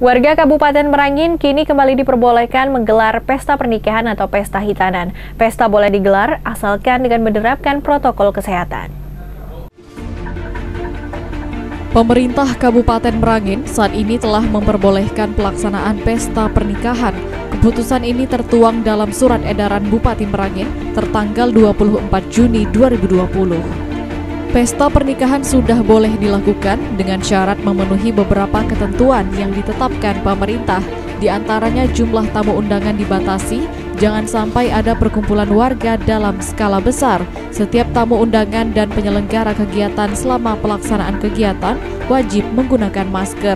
Warga Kabupaten Merangin kini kembali diperbolehkan menggelar pesta pernikahan atau pesta hitanan. Pesta boleh digelar asalkan dengan menerapkan protokol kesehatan. Pemerintah Kabupaten Merangin saat ini telah memperbolehkan pelaksanaan pesta pernikahan. Keputusan ini tertuang dalam surat edaran Bupati Merangin tertanggal 24 Juni 2020. Pesta pernikahan sudah boleh dilakukan dengan syarat memenuhi beberapa ketentuan yang ditetapkan pemerintah. Di antaranya jumlah tamu undangan dibatasi, jangan sampai ada perkumpulan warga dalam skala besar. Setiap tamu undangan dan penyelenggara kegiatan selama pelaksanaan kegiatan wajib menggunakan masker.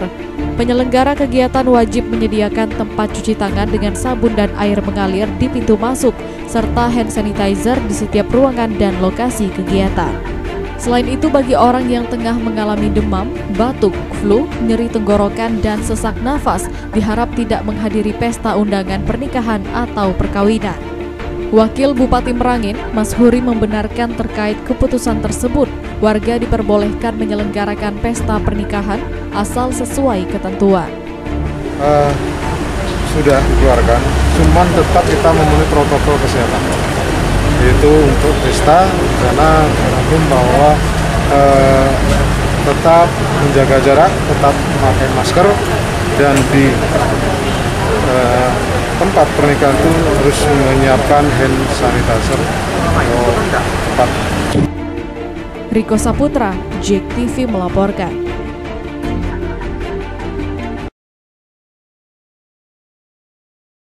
Penyelenggara kegiatan wajib menyediakan tempat cuci tangan dengan sabun dan air mengalir di pintu masuk, serta hand sanitizer di setiap ruangan dan lokasi kegiatan. Selain itu, bagi orang yang tengah mengalami demam, batuk, flu, nyeri tenggorokan, dan sesak nafas, diharap tidak menghadiri pesta undangan pernikahan atau perkawinan. Wakil Bupati Merangin, Mas Huri membenarkan terkait keputusan tersebut, warga diperbolehkan menyelenggarakan pesta pernikahan asal sesuai ketentuan. Uh, sudah dikeluarkan, cuman tetap kita memenuhi protokol kesehatan yaitu untuk pesta karena bagaimanapun bahwa eh, tetap menjaga jarak, tetap memakai masker dan di eh, tempat pernikahan itu harus menyiapkan hand sanitizer atau tempat. Riko Saputra, JEK TV melaporkan.